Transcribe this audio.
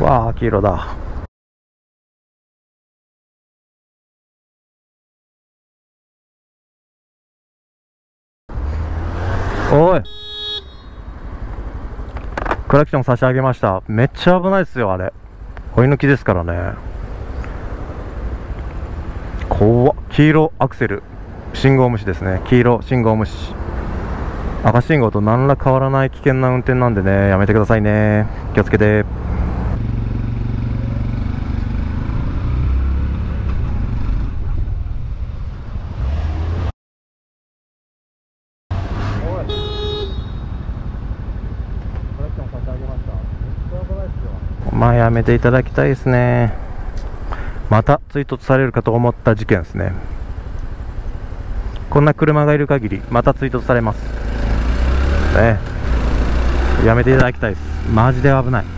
わあ黄色だ。おい。クラクション差し上げました。めっちゃ危ないですよあれ。追い抜きですからね。怖っ。黄色アクセル。信号無視ですね。黄色信号無視。赤信号と何ら変わらない危険な運転なんでね。やめてくださいね。気をつけて。まあやめていただきたいですね。また追突されるかと思った事件ですね。こんな車がいる限りまた追突されます。ね。やめていただきたいです。マジで危ない。